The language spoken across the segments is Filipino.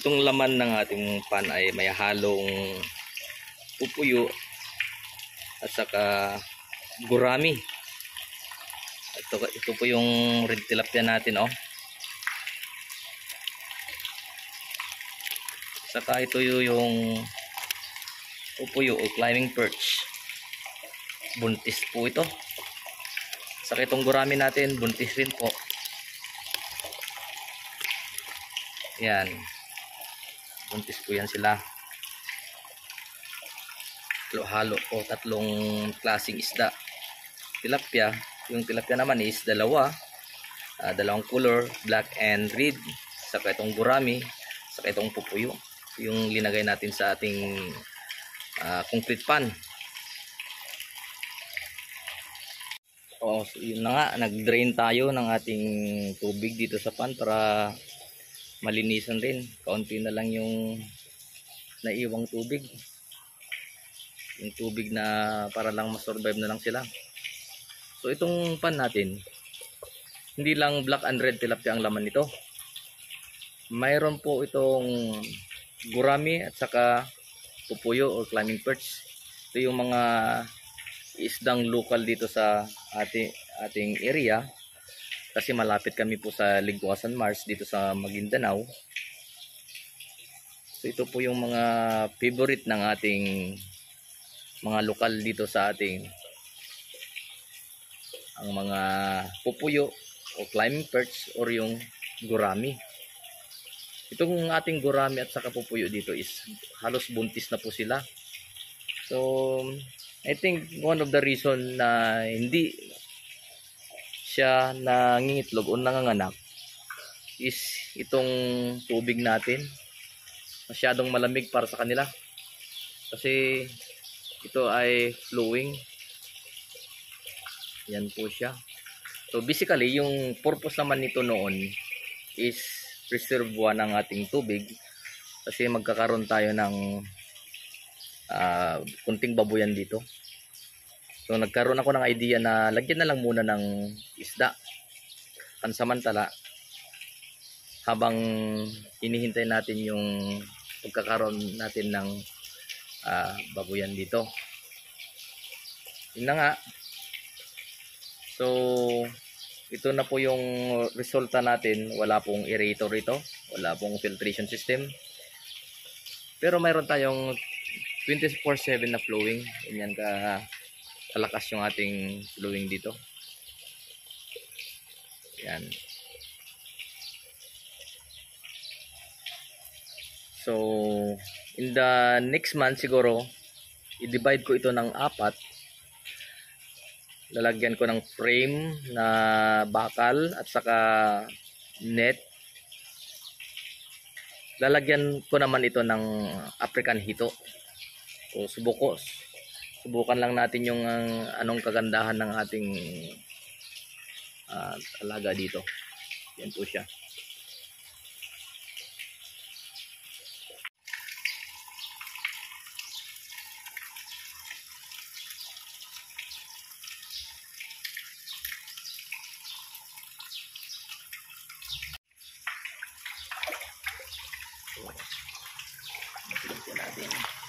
Itong laman ng ating pan ay may halong pupuyo at saka gurami. Ito, ito po yung red tilapia natin oh. Saka ito yung pupuyo o climbing perch. Buntis po ito. Saka itong gurami natin, buntis rin po. Yan. Buntis po yan sila. Halo-halo po, tatlong klaseng isda. Tilapia. Yung tilapia naman is dalawa. Ah, dalawang color, black and red. Saka itong gurami. Saka itong pupuyo. Yung linagay natin sa ating ah, concrete pan. Oh, so yun na nga, nag-drain tayo ng ating tubig dito sa pan para malinisan rin. Kaunti na lang yung naiwang tubig. Yung tubig na para lang masurvive na lang sila. So itong pan natin, hindi lang black and red tilapia ang laman nito. Mayroon po itong gurami at saka pupuyo or climbing perch. Ito yung mga isdang local dito sa ating ating area kasi malapit kami po sa Liguasan Mars dito sa Maguindanao. So ito po yung mga favorite ng ating mga lokal dito sa ating ang mga pupuyo o climbing perch or yung gurami. Itong ating gurami at saka pupuyo dito is halos buntis na po sila. So I think one of the reason na hindi siya nangingitlog o nanganganak is itong tubig natin. Masyadong malamig para sa kanila. Kasi ito ay flowing. Yan po siya. So basically yung purpose naman nito noon is reservoir ng ating tubig. Kasi magkakaroon tayo ng uh, kunting babuyan dito so nagkaroon ako ng idea na lagyan na lang muna ng isda pansamantala habang hinihintay natin yung pagkakaroon natin ng uh, babuyan dito. Yun na nga. So ito na po yung resulta natin. Wala pong aerator ito. Wala pong filtration system. Pero mayroon tayong 24/7 na flowing. Ganyan ka kalakas yung ating flowing dito. Yan. So, in the next month siguro, i-divide ko ito ng apat. Lalagyan ko ng frame na bakal at saka net. Lalagyan ko naman ito ng African hito. So subuko. Subukan lang natin yung uh, anong kagandahan ng ating uh, alaga dito. Yan po siya. natin.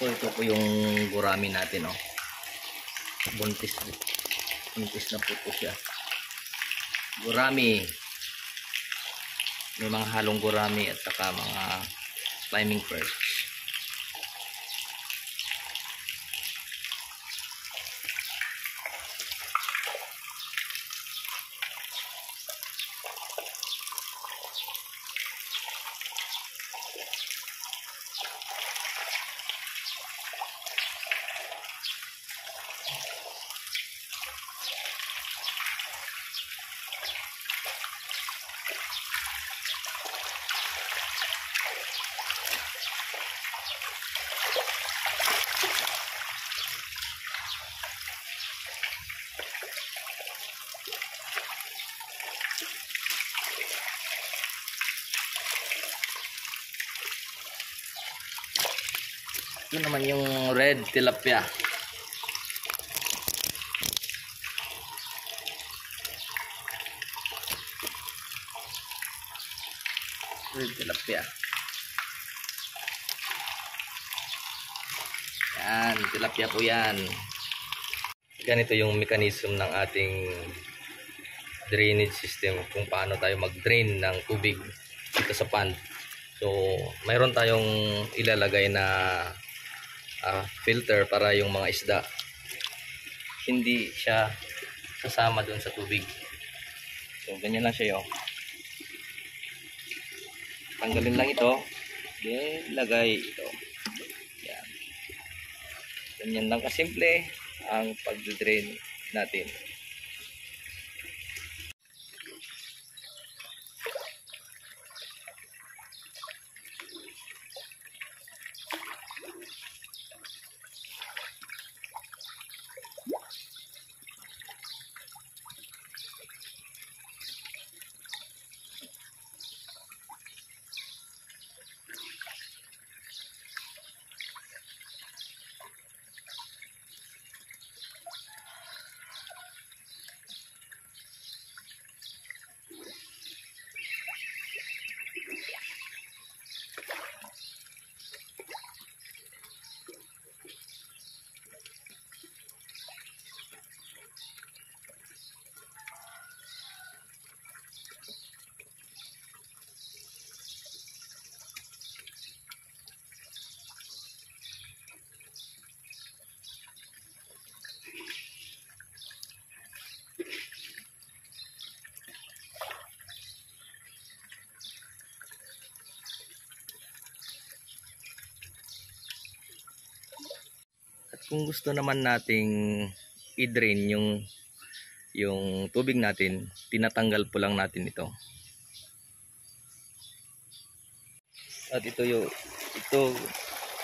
So ito po yung gurami natin oh. Buntis buntis na po po siya. Gurami. May mga halong gurami at saka mga climbing perch. Ito naman yung red tilapia. Red tilapia. Yan, tilapia po yan. Ganito yung mechanism ng ating drainage system kung paano tayo mag-drain ng tubig dito sa pond. So, mayroon tayong ilalagay na ah, filter para yung mga isda hindi siya sasama doon sa tubig. So, ganyan lang siya yun. Tanggalin lang ito. Then, lagay ito. Yan. Ganyan lang kasimple ang pag-drain natin. Kung gusto naman nating i-drain yung yung tubig natin, tinatanggal po lang natin ito. At ito yung ito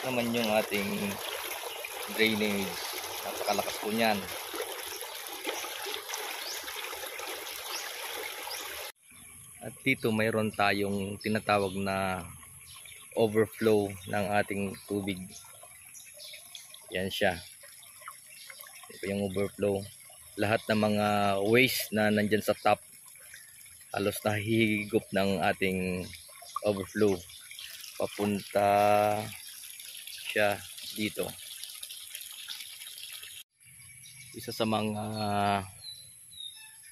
naman yung ating drainage. Napakalakas po niyan. At dito mayroon tayong tinatawag na overflow ng ating tubig. Yan siya. Ito yung overflow. Lahat ng mga waste na nandyan sa top halos nahihigop ng ating overflow. Papunta siya dito. Isa sa mga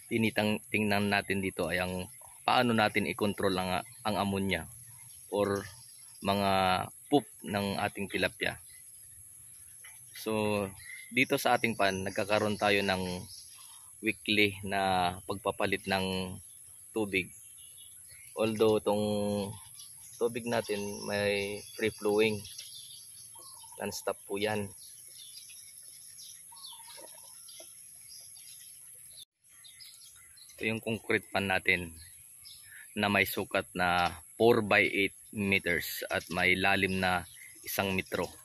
tinitang tingnan natin dito ay ang paano natin i-control ang, ang ammonia or mga poop ng ating tilapia. So, dito sa ating pan, nagkakaroon tayo ng weekly na pagpapalit ng tubig. Although itong tubig natin may free flowing. Non-stop po yan. Ito yung concrete pan natin na may sukat na 4 by 8 meters at may lalim na isang metro.